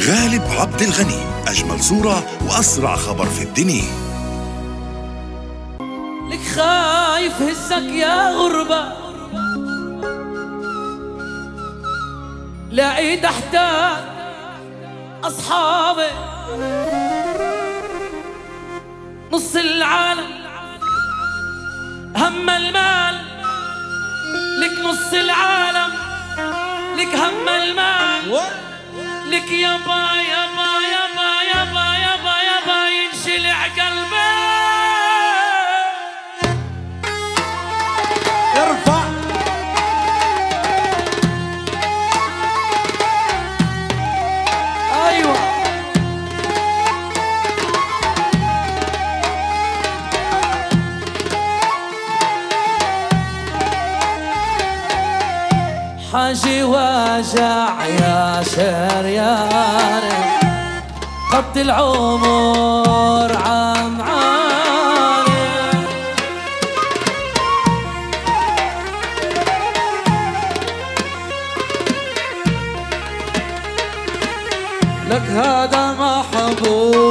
غالب عبد الغني أجمل صورة وأسرع خبر في الدنيا. لك خايف هزك يا غربة. لعيد أحتاج أصحابي. نص العالم هم المال. لك نص العالم لك هم दिखिया पाया पाया حاجي وجع يا شر يا قط العمر عم لك هذا محبوب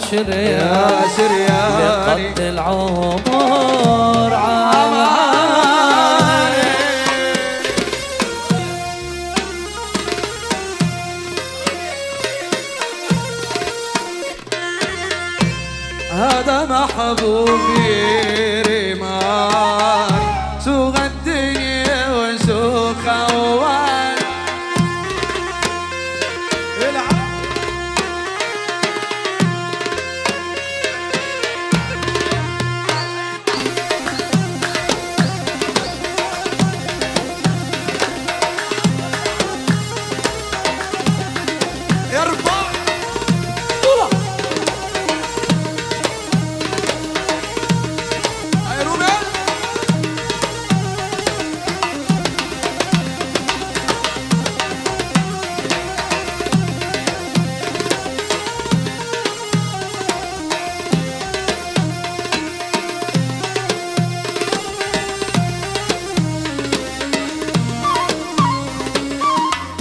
شريان يا شريان قد العمر عماني هذا محبوب ريمان سوغ الدنيا وسوغ خواتي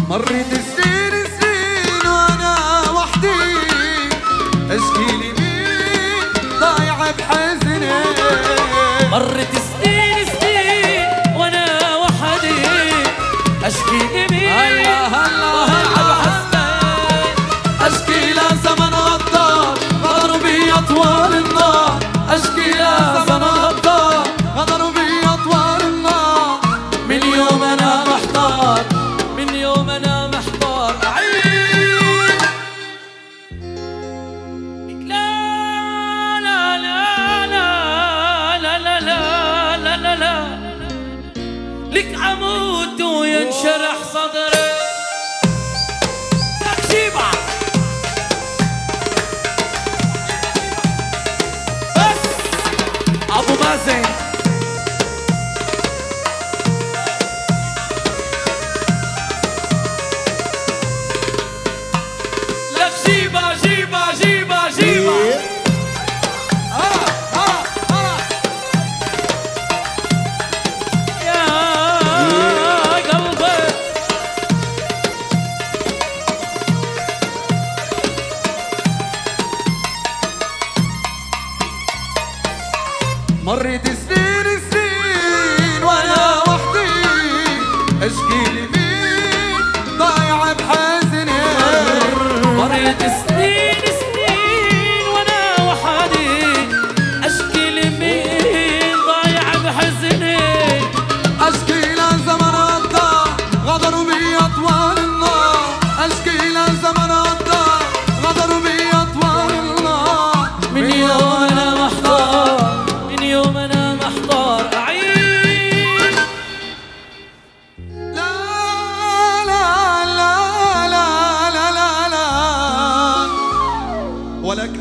مرت السنين سنين وأنا وحدي. أشكي لي مين ضايع بحزني. مرت hace Palestine.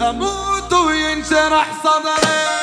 يموت وينشرح صدري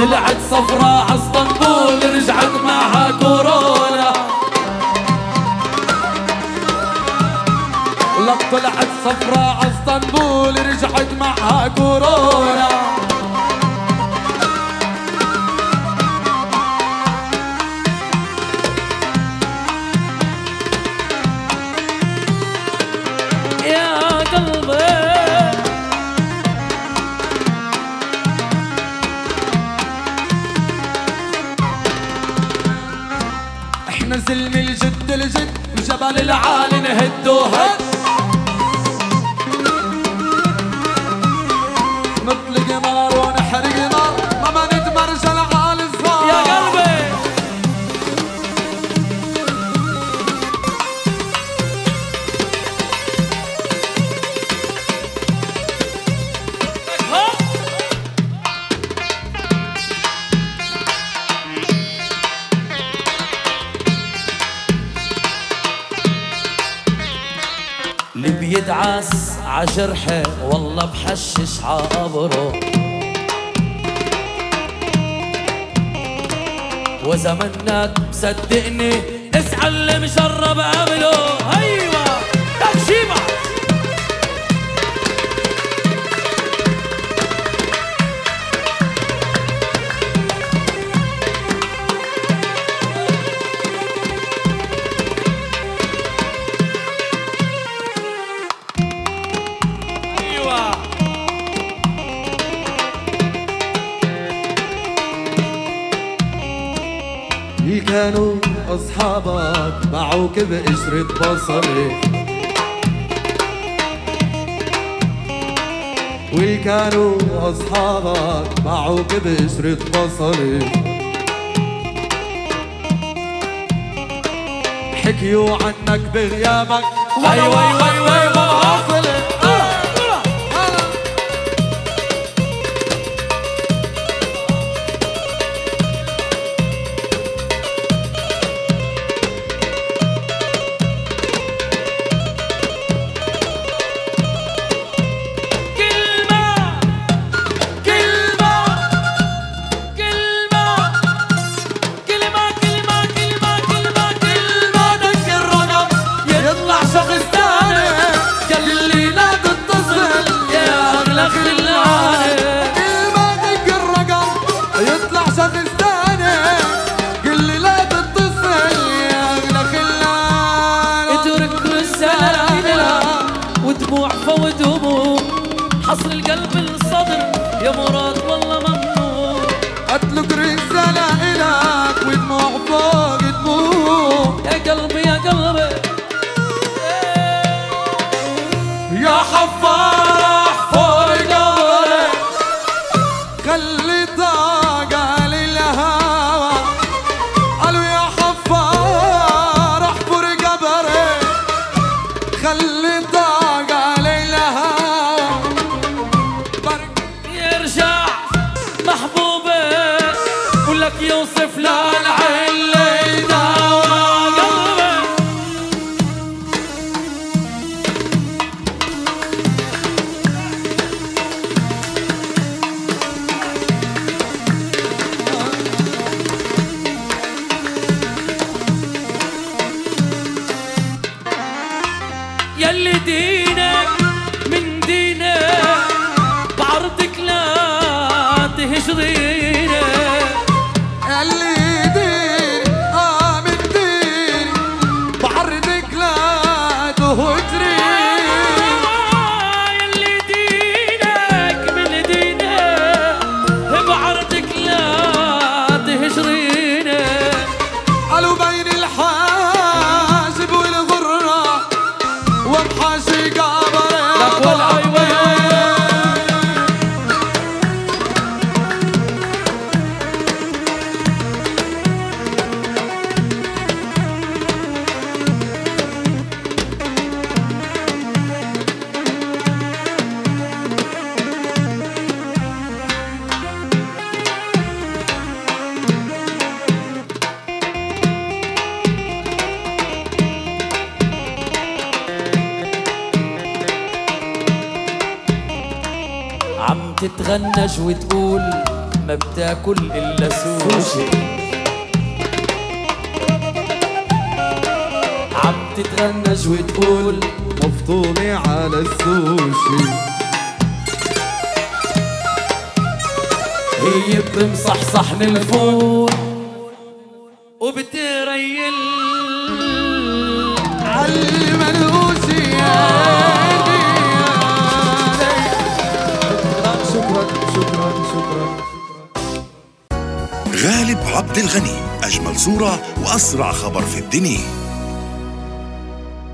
طلعت صفراء اسطنبول رجعت معها كورونا. لك طلعت صفراء. زلم الجد الجد وجبل العالي نهد وهد نطلق نار ع جرحي والله بحشش عقبره وإذا منك مصدقني اسعى اللي مجرب قبله كانوا أصحابك معوك بقشرة بصلك والكانوا أصحابك معوك بقشرة بصلك حكيوا عنك بغيابك. أيوة أيوة. هموم حصر القلب الصدر يا مراد والله أتلك رسالة الك ودموع فوق دموع. يا قلبي يا قلبي. يا حفارح تتغنج وتقول ما بتاكل إلا سوشي. عم تتغنج وتقول مفطومة على السوشي. هي بتمصح صحن الفول وبتريل عالمنوشي غالب عبد الغني أجمل صورة وأسرع خبر في الدنيا.